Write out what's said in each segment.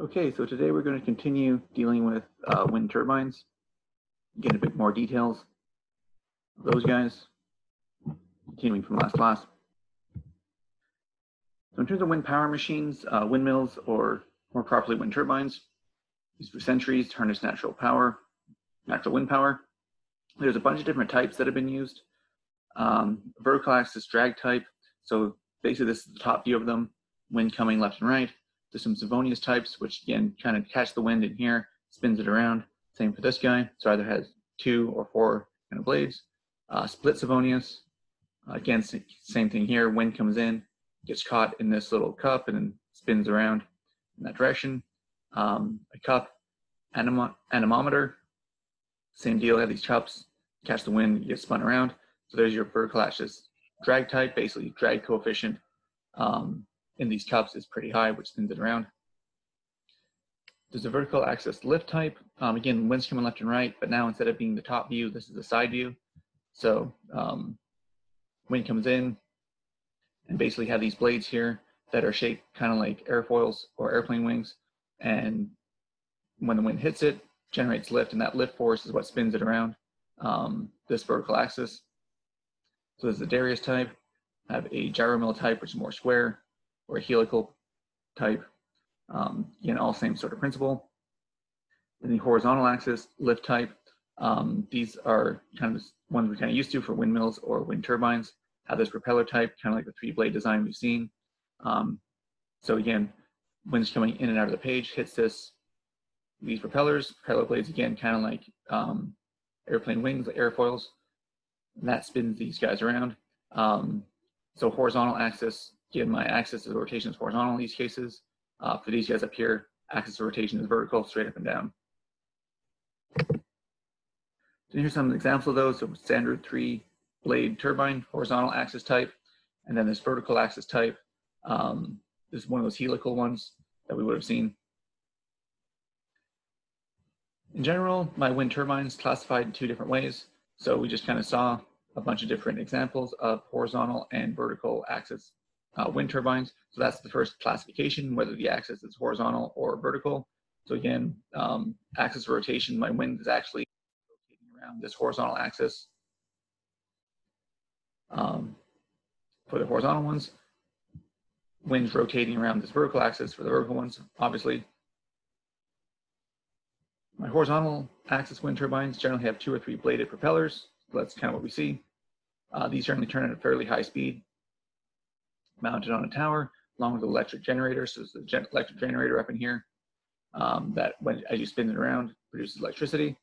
Okay, so today we're going to continue dealing with uh, wind turbines, get a bit more details those guys, continuing from last class. So in terms of wind power machines, uh, windmills, or more properly wind turbines, used for centuries to harness natural power, natural wind power. There's a bunch of different types that have been used. Um, vertical axis drag type, so basically this is the top view of them, wind coming left and right. There's some Savonius types, which again kind of catch the wind in here, spins it around. Same for this guy. So either has two or four kind of blades. Uh, split Savonius. Uh, again, same thing here. Wind comes in, gets caught in this little cup and then spins around in that direction. Um, a cup anem anemometer, same deal. Have these cups catch the wind, get spun around. So there's your vertical axis drag type, basically drag coefficient. Um, in these cups is pretty high, which spins it around. There's a vertical axis lift type. Um, again, wind's coming left and right, but now instead of being the top view, this is the side view. So um, wind comes in and basically have these blades here that are shaped kind of like airfoils or airplane wings. And when the wind hits it, generates lift, and that lift force is what spins it around um, this vertical axis. So there's the Darrieus type. I have a gyromill type, which is more square or helical type. Um, again, all same sort of principle. In the horizontal axis, lift type, um, these are kind of ones we're kind of used to for windmills or wind turbines. Have this propeller type, kind of like the three blade design we've seen. Um, so again, wind's coming in and out of the page, hits this, these propellers, propeller blades again, kind of like um, airplane wings, like airfoils. And that spins these guys around. Um, so horizontal axis, Again, my axis of rotation is horizontal in these cases. Uh, for these guys up here, axis of rotation is vertical, straight up and down. So here's some examples of those. So standard three blade turbine, horizontal axis type, and then this vertical axis type. Um, this is one of those helical ones that we would have seen. In general, my wind turbines classified in two different ways. So we just kind of saw a bunch of different examples of horizontal and vertical axis uh, wind turbines. So that's the first classification, whether the axis is horizontal or vertical. So again, um, axis rotation, my wind is actually rotating around this horizontal axis. Um, for the horizontal ones, wind's rotating around this vertical axis for the vertical ones, obviously. My horizontal axis wind turbines generally have two or three bladed propellers. So That's kind of what we see. Uh, these generally turn at a fairly high speed mounted on a tower along with the electric generator. So there's the electric generator up in here um, that when as you spin it around produces electricity.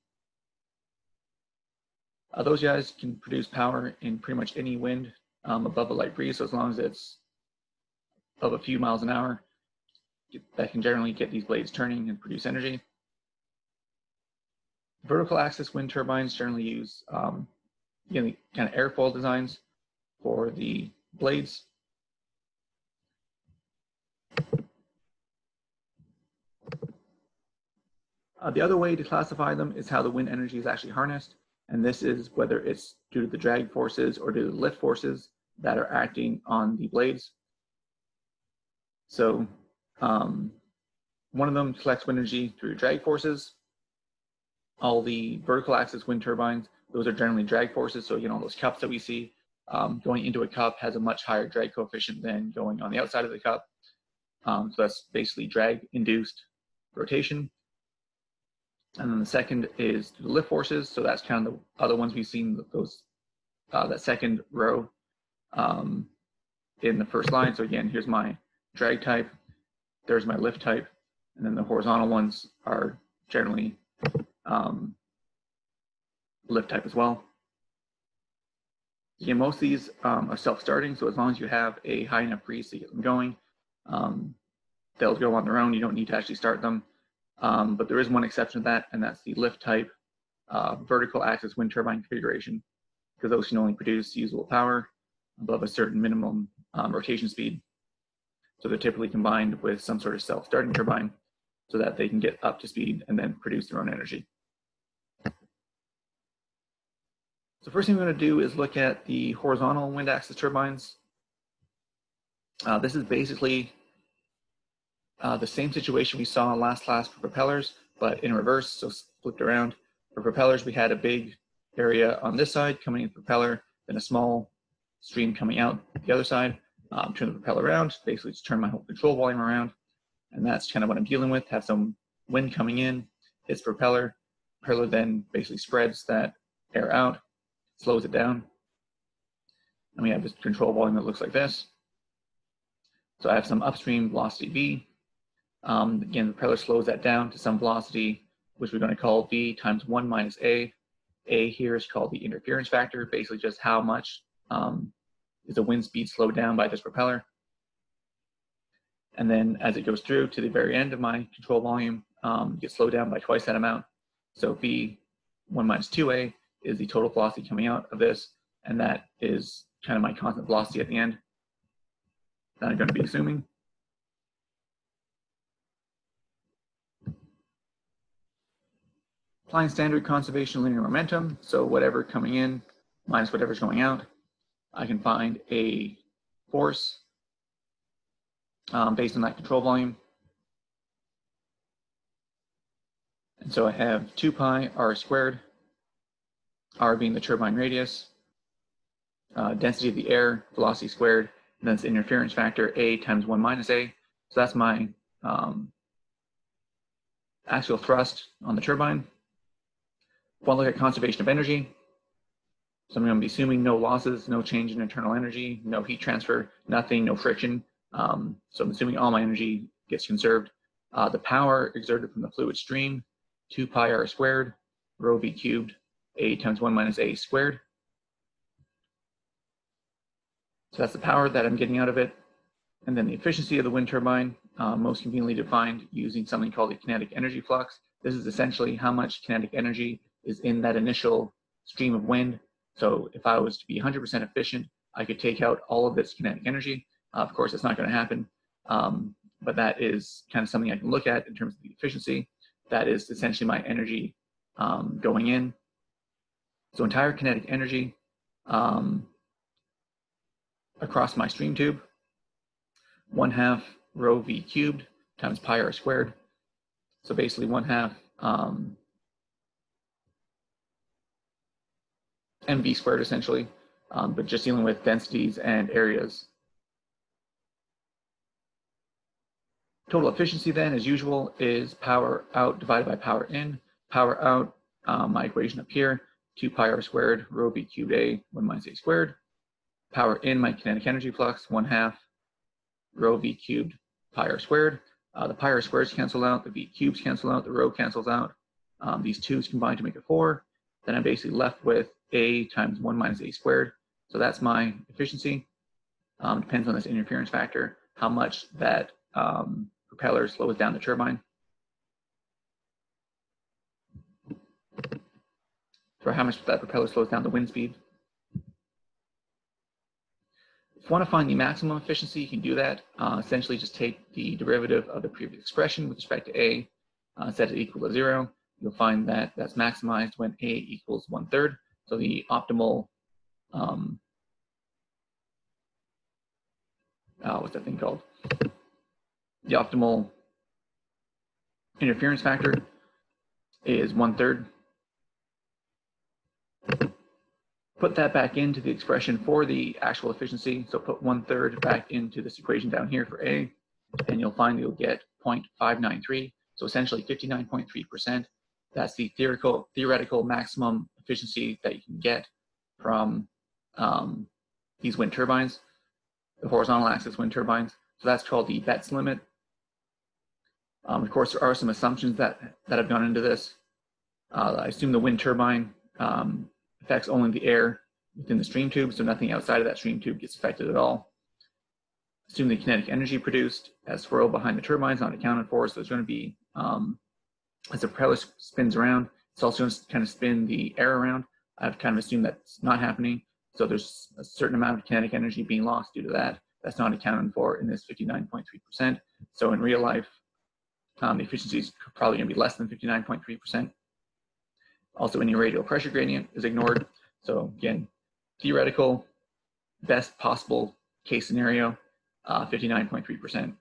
Uh, those guys can produce power in pretty much any wind um, above a light breeze. So as long as it's of a few miles an hour, that can generally get these blades turning and produce energy. Vertical axis wind turbines generally use um, you know, kind of airfoil designs for the blades Uh, the other way to classify them is how the wind energy is actually harnessed. And this is whether it's due to the drag forces or due to the lift forces that are acting on the blades. So um, one of them collects wind energy through drag forces. All the vertical axis wind turbines, those are generally drag forces. So again, all those cups that we see um, going into a cup has a much higher drag coefficient than going on the outside of the cup. Um, so that's basically drag induced rotation. And then the second is the lift forces. So that's kind of the other ones we've seen those, uh, that second row um, in the first line. So again, here's my drag type, there's my lift type, and then the horizontal ones are generally um, lift type as well. Again, most of these um, are self-starting, so as long as you have a high enough breeze to get them going, um, they'll go on their own. You don't need to actually start them. Um, but there is one exception to that, and that's the lift type uh, vertical axis wind turbine configuration, because those can only produce usable power above a certain minimum um, rotation speed. So they're typically combined with some sort of self-starting turbine so that they can get up to speed and then produce their own energy. So first thing we're going to do is look at the horizontal wind axis turbines. Uh, this is basically uh, the same situation we saw in last class for propellers, but in reverse, so flipped around. For propellers, we had a big area on this side coming in the propeller, then a small stream coming out the other side. Um, turn the propeller around, basically just turn my whole control volume around. And that's kind of what I'm dealing with. Have some wind coming in, hits propeller. Propeller then basically spreads that air out, slows it down. And we have this control volume that looks like this. So I have some upstream velocity V. Um, again, the propeller slows that down to some velocity, which we're going to call V times 1 minus A. A here is called the interference factor, basically just how much um, is the wind speed slowed down by this propeller. And then as it goes through to the very end of my control volume, um, gets slowed down by twice that amount. So V 1 minus 2A is the total velocity coming out of this, and that is kind of my constant velocity at the end that I'm going to be assuming. Applying standard conservation linear momentum, so whatever coming in minus whatever's going out, I can find a force um, based on that control volume. And so I have 2 pi r squared, r being the turbine radius, uh, density of the air, velocity squared, and then it's interference factor a times 1 minus a. So that's my um, axial thrust on the turbine. I look at conservation of energy, so I'm going to be assuming no losses, no change in internal energy, no heat transfer, nothing, no friction. Um, so I'm assuming all my energy gets conserved. Uh, the power exerted from the fluid stream, 2 pi r squared, rho v cubed, a times 1 minus a squared. So that's the power that I'm getting out of it. And then the efficiency of the wind turbine, uh, most conveniently defined using something called the kinetic energy flux. This is essentially how much kinetic energy is in that initial stream of wind so if I was to be 100% efficient, I could take out all of this kinetic energy. Uh, of course, it's not going to happen, um, but that is kind of something I can look at in terms of the efficiency. That is essentially my energy um, going in. So entire kinetic energy um, across my stream tube, one half rho v cubed times pi r squared. So basically one half um, mv squared essentially, um, but just dealing with densities and areas. Total efficiency then, as usual, is power out divided by power in. Power out, um, my equation up here, 2 pi r squared, rho v cubed a, 1 minus a squared. Power in, my kinetic energy flux, 1 half, rho v cubed pi r squared. Uh, the pi r squares cancel out, the v cubes cancel out, the rho cancels out. Um, these twos combine to make a 4. Then I'm basically left with a times 1 minus a squared. So that's my efficiency. Um, depends on this interference factor, how much that um, propeller slows down the turbine. For how much that propeller slows down the wind speed. If you want to find the maximum efficiency, you can do that. Uh, essentially, just take the derivative of the previous expression with respect to a, uh, set it equal to zero. You'll find that that's maximized when a equals one third. So the optimal, um, uh, what's that thing called? The optimal interference factor is one third. Put that back into the expression for the actual efficiency. So put one third back into this equation down here for A, and you'll find you'll get 0.593. So essentially 59.3%. That's the theoretical, theoretical maximum efficiency that you can get from um, these wind turbines, the horizontal axis wind turbines. So that's called the Betz limit. Um, of course, there are some assumptions that, that have gone into this. Uh, I assume the wind turbine um, affects only the air within the stream tube, so nothing outside of that stream tube gets affected at all. Assume the kinetic energy produced as swirl behind the turbines not accounted for, so there's going to be, um, as the propeller spins around, it's also going to kind of spin the air around. I've kind of assumed that's not happening. So there's a certain amount of kinetic energy being lost due to that. That's not accounted for in this 59.3%. So in real life, um, the efficiency is probably going to be less than 59.3%. Also, any radial pressure gradient is ignored. So again, theoretical, best possible case scenario, 59.3%.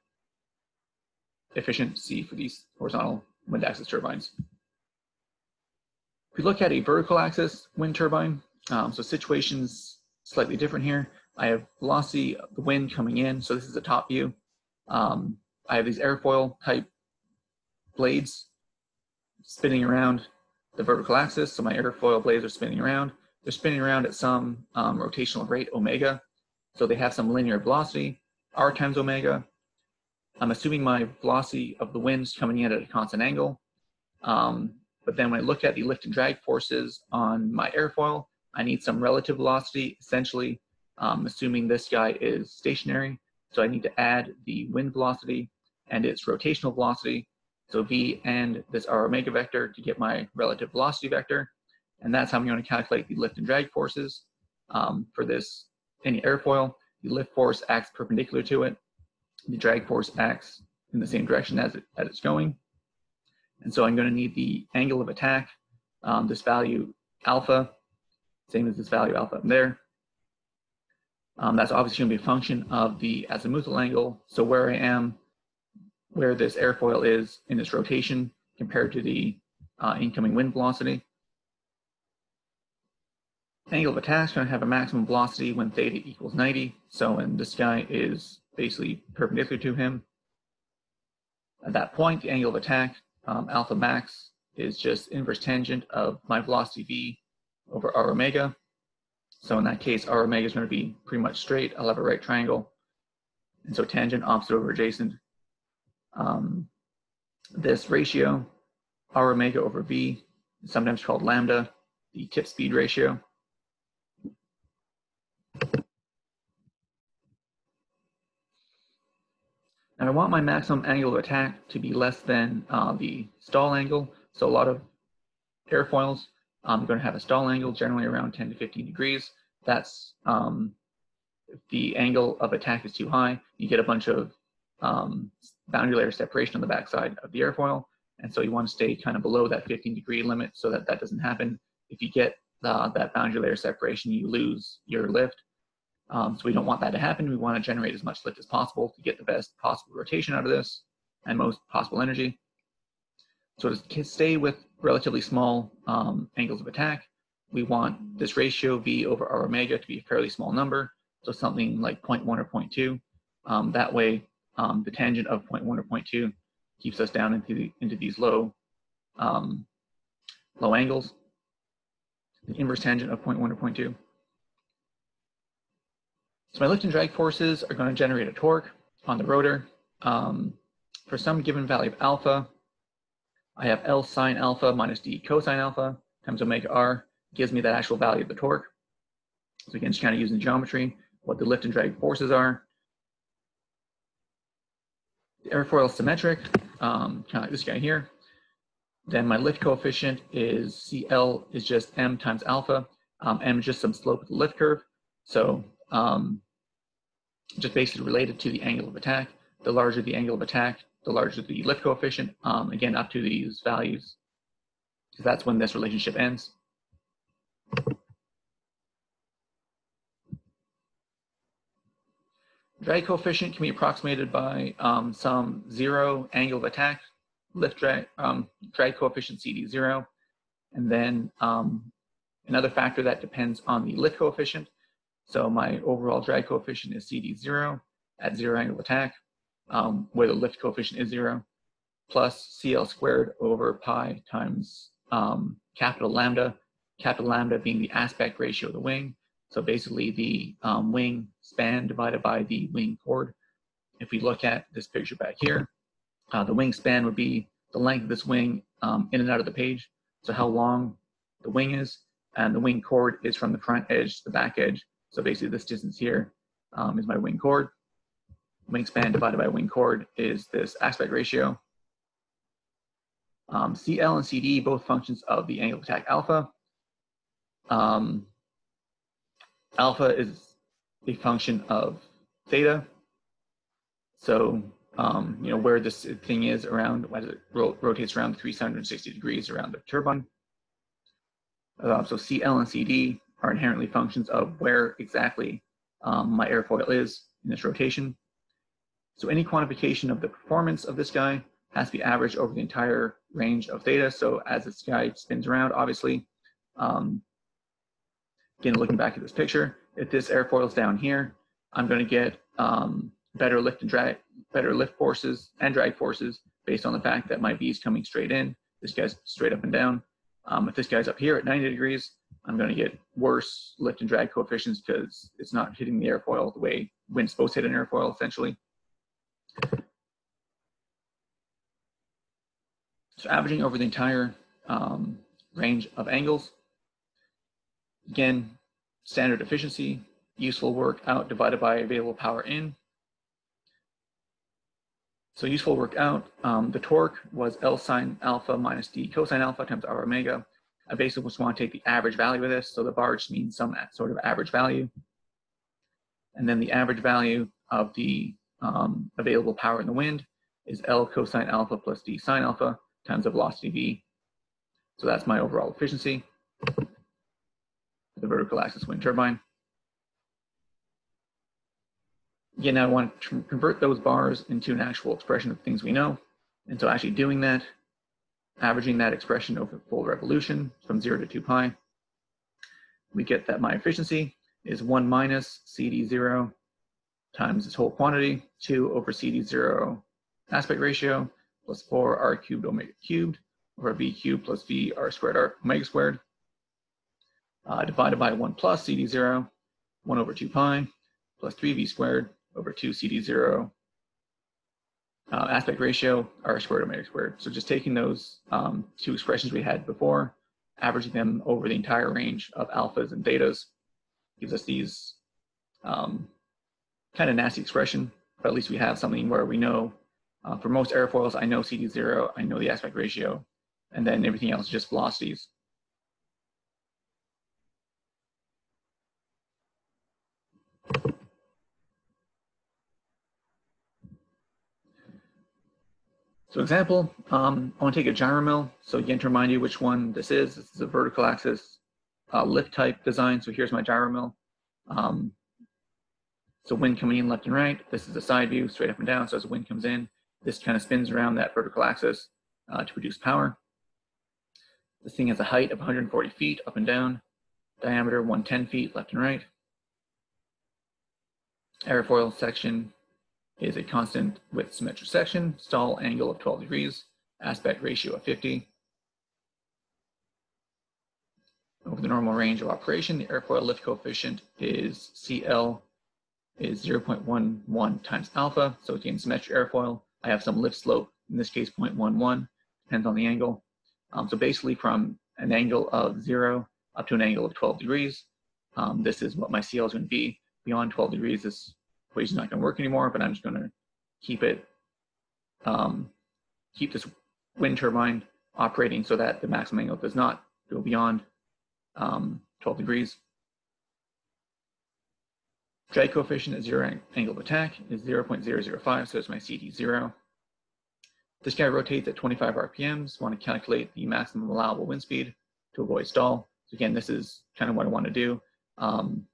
efficiency for these horizontal wind axis turbines. If we look at a vertical axis wind turbine, um, so situations slightly different here. I have velocity of the wind coming in, so this is the top view. Um, I have these airfoil type blades spinning around the vertical axis, so my airfoil blades are spinning around. They're spinning around at some um, rotational rate, omega, so they have some linear velocity, r times omega. I'm assuming my velocity of the wind's coming in at a constant angle. Um, but then when I look at the lift and drag forces on my airfoil, I need some relative velocity, essentially, um, assuming this guy is stationary. So I need to add the wind velocity and its rotational velocity. So V and this R omega vector to get my relative velocity vector. And that's how I'm going to calculate the lift and drag forces um, for this any airfoil. The lift force acts perpendicular to it. The drag force acts in the same direction as, it, as it's going. And so I'm going to need the angle of attack, um, this value alpha, same as this value alpha up there. Um, that's obviously going to be a function of the azimuthal angle. So where I am, where this airfoil is in its rotation compared to the uh, incoming wind velocity. Angle of attack is going to have a maximum velocity when theta equals 90. So when this guy is basically perpendicular to him, at that point, the angle of attack, um, alpha max, is just inverse tangent of my velocity v over r omega. So in that case, r omega is going to be pretty much straight. I'll have a right triangle. And so tangent opposite over adjacent. Um, this ratio, r omega over v, is sometimes called lambda, the tip speed ratio. And I want my maximum angle of attack to be less than uh, the stall angle. So a lot of airfoils I'm going to have a stall angle generally around 10 to 15 degrees. That's um, if the angle of attack is too high, you get a bunch of um, boundary layer separation on the backside of the airfoil. And so you want to stay kind of below that 15 degree limit so that that doesn't happen. If you get uh, that boundary layer separation, you lose your lift. Um, so we don't want that to happen. We want to generate as much lift as possible to get the best possible rotation out of this and most possible energy. So to stay with relatively small um, angles of attack, we want this ratio V over R omega to be a fairly small number, so something like 0.1 or 0.2. Um, that way, um, the tangent of 0.1 or 0.2 keeps us down into, the, into these low, um, low angles. The inverse tangent of 0.1 or 0.2. So my lift and drag forces are going to generate a torque on the rotor. Um, for some given value of alpha, I have L sine alpha minus D cosine alpha times omega R gives me that actual value of the torque. So again, just kind of using geometry, what the lift and drag forces are. The airfoil is symmetric, um, kind of like this guy here. Then my lift coefficient is CL is just M times alpha. Um, M is just some slope of the lift curve. So um, just basically related to the angle of attack. The larger the angle of attack, the larger the lift coefficient, um, again, up to these values. So that's when this relationship ends. Drag coefficient can be approximated by um, some zero angle of attack, lift drag, um, drag coefficient CD zero, and then um, another factor that depends on the lift coefficient. So my overall drag coefficient is CD zero at zero angle of attack um, where the lift coefficient is zero, plus CL squared over pi times um, capital lambda, capital lambda being the aspect ratio of the wing. So basically the um, wing span divided by the wing chord. If we look at this picture back here, uh, the wingspan would be the length of this wing um, in and out of the page. So how long the wing is, and the wing chord is from the front edge to the back edge. So basically this distance here um, is my wing chord wingspan divided by wing chord is this aspect ratio. Um, CL and CD, both functions of the angle of attack alpha. Um, alpha is a function of theta. So, um, you know, where this thing is around, as it ro rotates around 360 degrees around the turbine. Uh, so CL and CD are inherently functions of where exactly um, my airfoil is in this rotation. So any quantification of the performance of this guy has to be averaged over the entire range of theta. So as this guy spins around, obviously, um, again, looking back at this picture, if this airfoil is down here, I'm going to get um, better lift and drag, better lift forces and drag forces based on the fact that my V is coming straight in. This guy's straight up and down. Um, if this guy's up here at 90 degrees, I'm going to get worse lift and drag coefficients because it's not hitting the airfoil the way wind's supposed to hit an airfoil, essentially. So averaging over the entire um, range of angles. Again, standard efficiency, useful work out divided by available power in. So useful work out, um, the torque was L sine alpha minus D cosine alpha times R omega. I basically just want to take the average value of this. So the bar just means some sort of average value. And then the average value of the um, available power in the wind is L cosine alpha plus D sine alpha times the velocity V. So that's my overall efficiency. The vertical axis wind turbine. Again, I want to convert those bars into an actual expression of things we know. And so actually doing that, averaging that expression over full revolution from zero to two pi, we get that my efficiency is one minus CD zero times this whole quantity, two over CD zero aspect ratio plus four R cubed omega cubed over V cubed plus V R squared R omega squared uh, divided by one plus CD zero, one over two pi plus three V squared over 2 CD0 uh, aspect ratio r squared omega squared. So just taking those um, two expressions we had before, averaging them over the entire range of alphas and betas gives us these um, kind of nasty expression, but at least we have something where we know uh, for most airfoils, I know CD0, I know the aspect ratio, and then everything else is just velocities. So example, um, I want to take a gyro mill. So again, to remind you which one this is, this is a vertical axis uh, lift type design. So here's my gyro mill. Um, so wind coming in left and right. This is a side view, straight up and down. So as the wind comes in, this kind of spins around that vertical axis uh, to produce power. This thing has a height of 140 feet up and down, diameter 110 feet left and right. Airfoil section is a constant with symmetric section, stall angle of 12 degrees, aspect ratio of 50. Over the normal range of operation, the airfoil lift coefficient is CL is 0.11 times alpha. So again, symmetric airfoil, I have some lift slope, in this case 0.11, depends on the angle. Um, so basically from an angle of zero up to an angle of 12 degrees, um, this is what my CL is to be. Beyond 12 degrees, this equation's not going to work anymore, but I'm just going to keep it, um, keep this wind turbine operating so that the maximum angle does not go beyond um, 12 degrees. Drag coefficient at zero angle of attack is 0.005, so it's my CD0. This guy rotates at 25 RPMs. Want to calculate the maximum allowable wind speed to avoid stall. So again, this is kind of what I want to do. Um,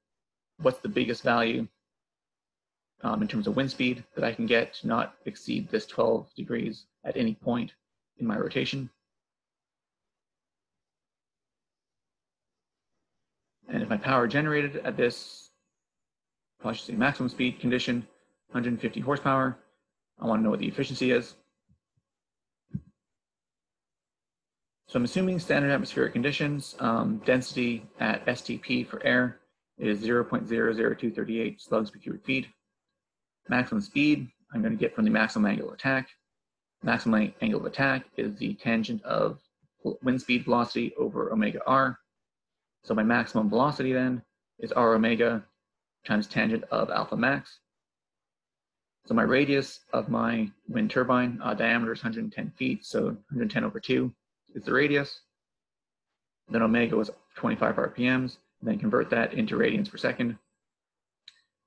what's the biggest value um, in terms of wind speed that I can get to not exceed this 12 degrees at any point in my rotation. And if my power generated at this, I should say maximum speed condition, 150 horsepower, I want to know what the efficiency is. So I'm assuming standard atmospheric conditions, um, density at STP for air is 0.00238 slugs per cubic feet. Maximum speed, I'm going to get from the maximum angle of attack. Maximum angle of attack is the tangent of wind speed velocity over omega r. So my maximum velocity then is r omega times tangent of alpha max. So my radius of my wind turbine uh, diameter is 110 feet, so 110 over 2 is the radius. Then omega was 25 RPMs, then convert that into radians per second.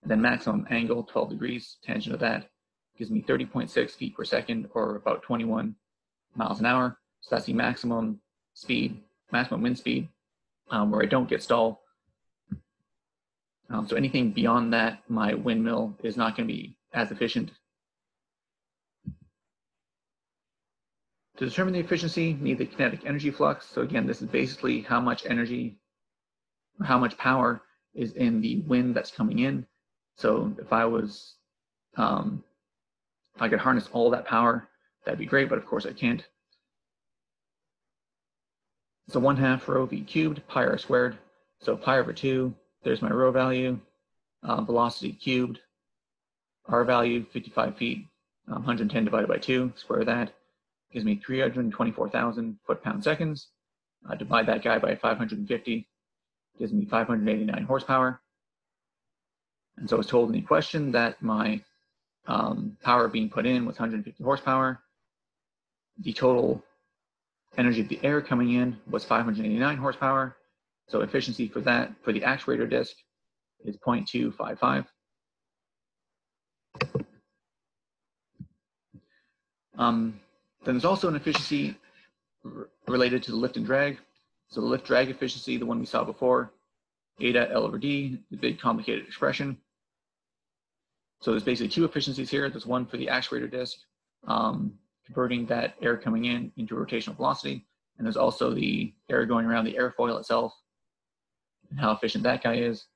And then maximum angle, 12 degrees, tangent of that gives me 30.6 feet per second or about 21 miles an hour. So that's the maximum speed, maximum wind speed, um, where I don't get stall. Um, so anything beyond that, my windmill is not going to be as efficient. To determine the efficiency, need the kinetic energy flux. So again, this is basically how much energy or how much power is in the wind that's coming in. So if I was, um, if I could harness all that power, that'd be great, but of course I can't. So one half rho v cubed, pi r squared. So pi over two, there's my rho value, uh, velocity cubed, r value, 55 feet, um, 110 divided by two, square that, gives me 324,000 foot-pound seconds. Uh, divide that guy by 550, gives me 589 horsepower. And so I was told in the question that my um, power being put in was 150 horsepower. The total energy of the air coming in was 589 horsepower. So efficiency for that, for the actuator disk, is 0.255. Um, then there's also an efficiency related to the lift and drag. So the lift drag efficiency, the one we saw before, eta L over D, the big complicated expression. So there's basically two efficiencies here. There's one for the actuator disk, um, converting that air coming in into rotational velocity. And there's also the air going around the airfoil itself and how efficient that guy is.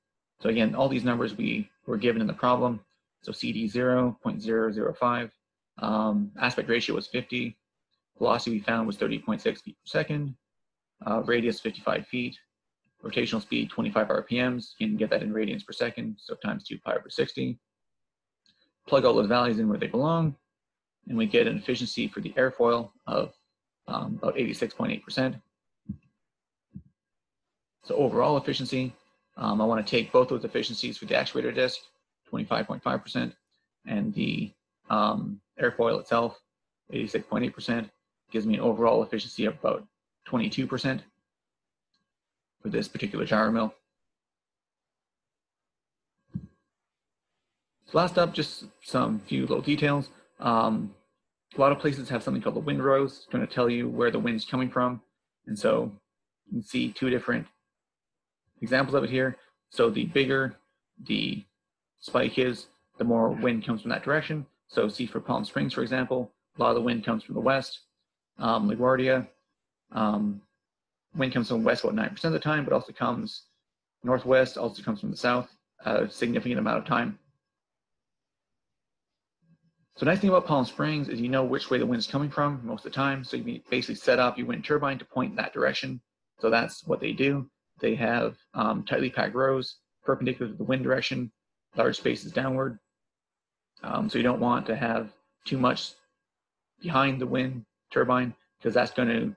So again, all these numbers we were given in the problem. So CD 0, 0.005, um, aspect ratio was 50, velocity we found was 30.6 feet per second, uh, radius 55 feet, rotational speed 25 RPMs, you can get that in radians per second, so times 2 pi over 60. Plug all those values in where they belong, and we get an efficiency for the airfoil of um, about 86.8%. So overall efficiency, um, I want to take both those efficiencies for the actuator disk, 25.5%, and the um, airfoil itself, 86.8%, gives me an overall efficiency of about 22% for this particular gyro mill. Last up, just some few little details. Um, a lot of places have something called the wind rose. It's going to tell you where the wind's coming from. And so you can see two different examples of it here. So the bigger the spike is, the more wind comes from that direction. So see for Palm Springs, for example, a lot of the wind comes from the west. Um, LaGuardia, um, wind comes from the west about 9% of the time, but also comes northwest, also comes from the south a significant amount of time. So nice thing about Palm Springs is you know which way the wind's coming from most of the time. So you basically set up your wind turbine to point in that direction. So that's what they do. They have um, tightly packed rows perpendicular to the wind direction, large spaces downward. Um, so you don't want to have too much behind the wind turbine because that's going to,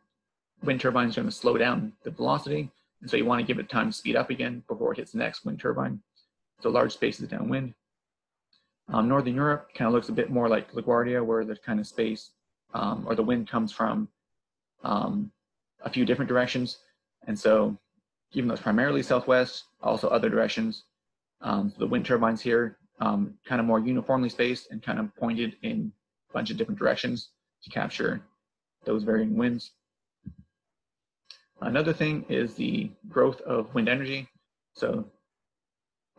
wind turbine is going to slow down the velocity. And so you want to give it time to speed up again before it hits the next wind turbine. So large spaces downwind. Um, Northern Europe kind of looks a bit more like LaGuardia where the kind of space um, or the wind comes from um, a few different directions. And so even though it's primarily southwest, also other directions. Um, so the wind turbines here um, kind of more uniformly spaced and kind of pointed in a bunch of different directions to capture those varying winds. Another thing is the growth of wind energy. So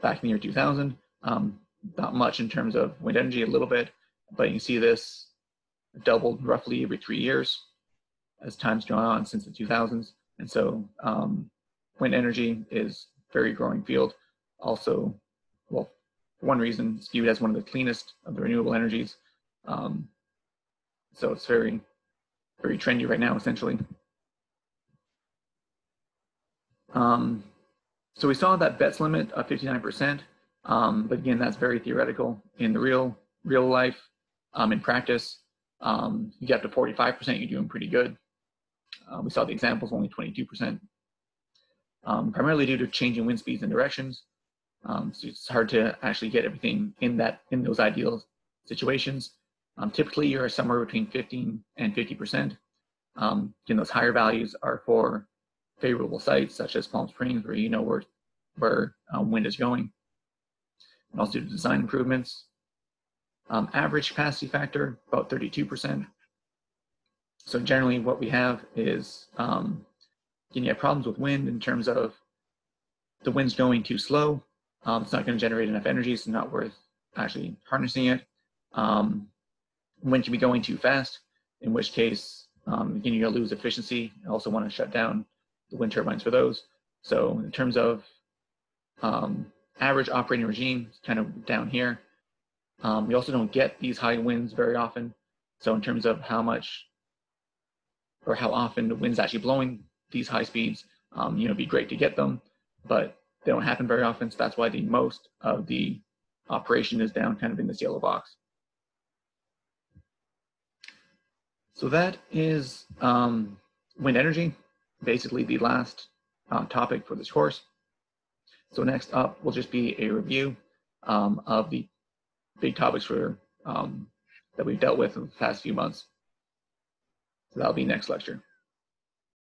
back in the year 2000, um, not much in terms of wind energy, a little bit, but you see this doubled roughly every three years as time's gone on since the 2000s. And so um, wind energy is very growing field. Also, well, for one reason, it's viewed as one of the cleanest of the renewable energies. Um, so it's very, very trendy right now, essentially. Um, so we saw that Betz limit of 59%, um, but again, that's very theoretical. In the real real life, um, in practice, um, you get up to 45%, you're doing pretty good. Uh, we saw the examples, only 22%, um, primarily due to changing wind speeds and directions. Um, so it's hard to actually get everything in that in those ideal situations. Um, typically, you're somewhere between 15 and 50 percent. Um, again, those higher values are for favorable sites such as Palm Springs, where you know where where um, wind is going, and also due to design improvements. Um, average capacity factor about 32 percent. So generally, what we have is um, you have problems with wind in terms of the wind's going too slow um, it's not going to generate enough energy, so not worth actually harnessing it. Um, wind can be going too fast, in which case Um, you're gonna lose efficiency. You also want to shut down the wind turbines for those. So in terms of um, average operating regime, it's kind of down here. Um, also don't get these high winds very often. So in terms of how much or how often the wind's actually blowing these high speeds, um, you know, it'd be great to get them, but they don't happen very often. So that's why the most of the operation is down kind of in this yellow box. So that is um, wind energy, basically the last um, topic for this course. So next up will just be a review um, of the big topics for um, that we've dealt with in the past few months. So that'll be next lecture.